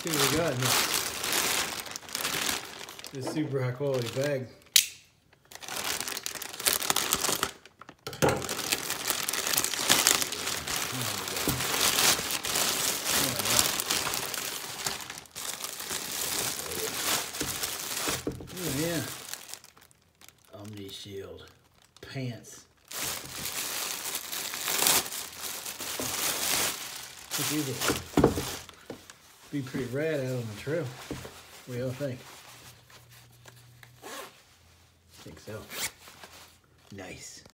see we got in this, super high quality bag. Oh. Omni Shield pants. You think? Be pretty rad out on the trail. What do y'all think? think so. Nice.